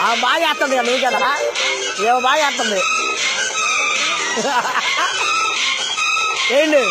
ఆ బాగా చేస్తుంది కదా నువ్వు కదా? ఏమో బాగా చేస్తుంది ఏంటి?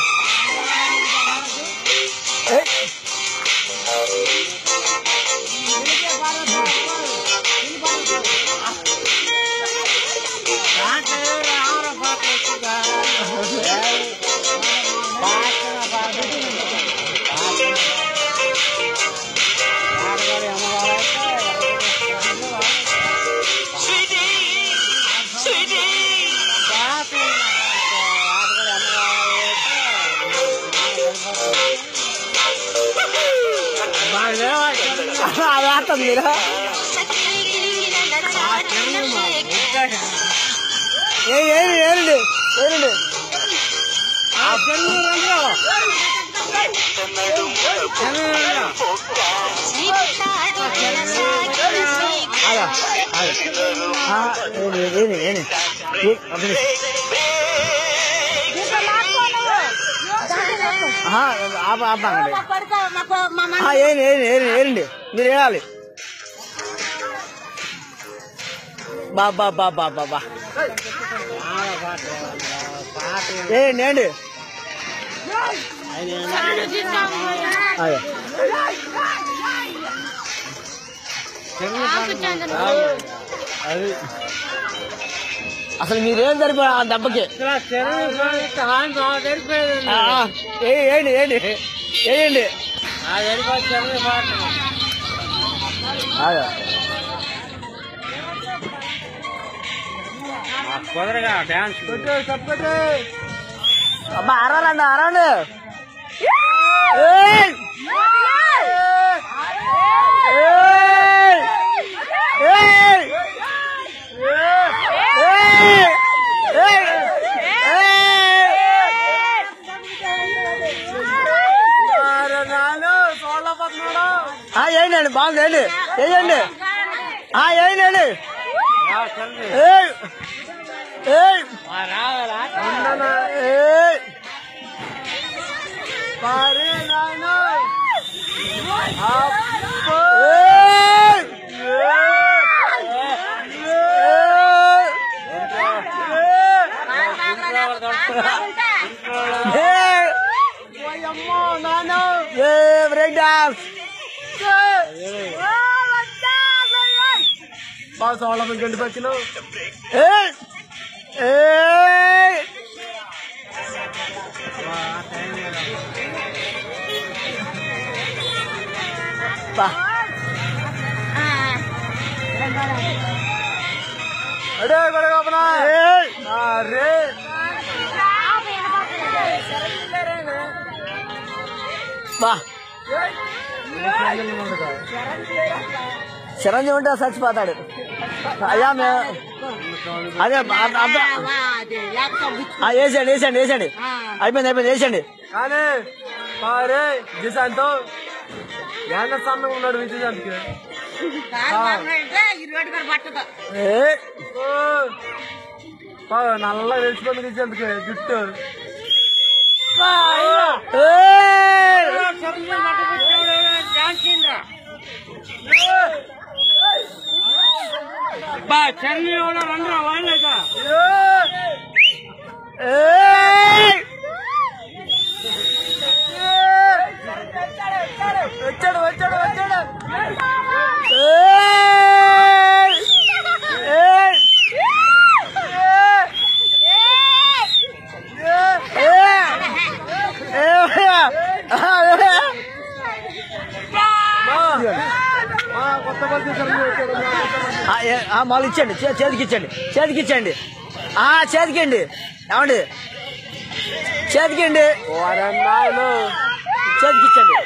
ఏ? అది వేస్తుంది మీరు ఏ ఏమి ఏనండి ఏనండి అలా ఏని ఏని ఆపండి ఏని ఏని ఏని ఏనండి మీరు వేయాలి బా బా బా బా బా బా. ఏండి ఏండి అది. అసలు మీరేం సరిపోయా ఆ దెబ్బకి? ఏంటి ఏంటి వేయండి కుదరగా డాన్స్ అబ్బా అరాలండి అరండి ఆ, ఏంటండి బాగుంది ఏంటి వేయండి ఆ, ఏంటండి बस ऑल ऑफ गंड पर किलो ए ए अरे बड़े अपना अरे वाह చిరంజీవి ఉంటే చచ్చిపోతాడు. అయ్యా మే అదే వేసేయండి వేసేయండి వేసేయండి. అయిపోయింది అయిపోయింది వేసేయండి. కానీ పారే దిశాంతో ఉన్నాడు విజయాంత్కి ఏయ్! నల్ల తెలిసిపోయింది విజయాంత్కి జుట్టు. బా చెన్నై వాళ్ళు రండి వాళ్ళేక ఏయ్! వచ్చాడు వచ్చాడు వచ్చాడు ఏయ్! ఏయ్! ఏయ్! ఏయ్! మా కొత్త పరిస్థితి చెన్నై వచ్చాడు ఆ, ఏ- ఆ, మాలు ఇచ్చండి చేతికి ఇచ్చండి చేతికి ఇచ్చండి ఆ చేతికండి ఏమండి? చేతికండి వారన్నాళ్ళు చేతికి ఇచ్చండి